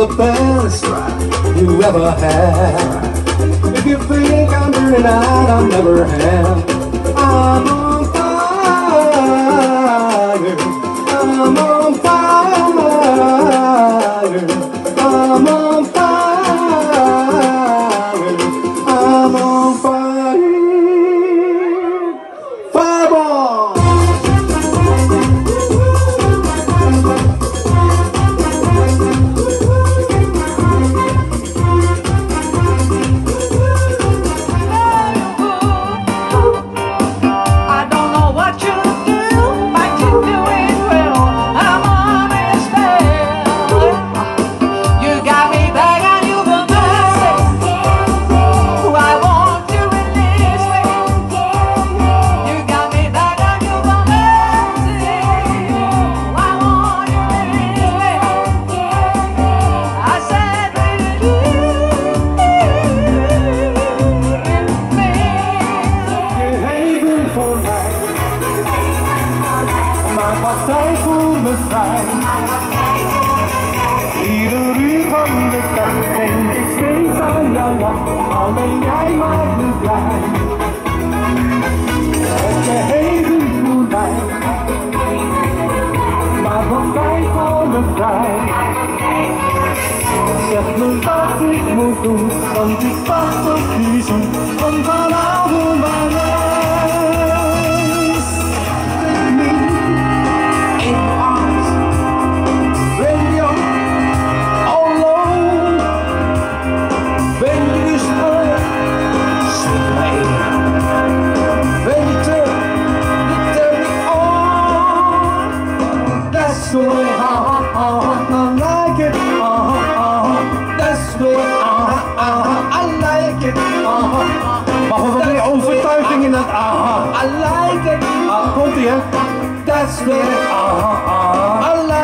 the best you ever had. If you think I'm burning out, I never have. I'm Maar partij voel me vrij. Ieder uur van de dag denk ik steeds aan jou, lach. alleen jij maakt me blij. Het geheven voor mij. Maar partij voel me vrij. Zeg me wat ik moet doen, want ik wacht op die zoen The way I like it. Uh, uh, that's the I like it. Uh, maar wat meer overtuiging in dat aha. I like it. Uh, komt ie hè? That's the way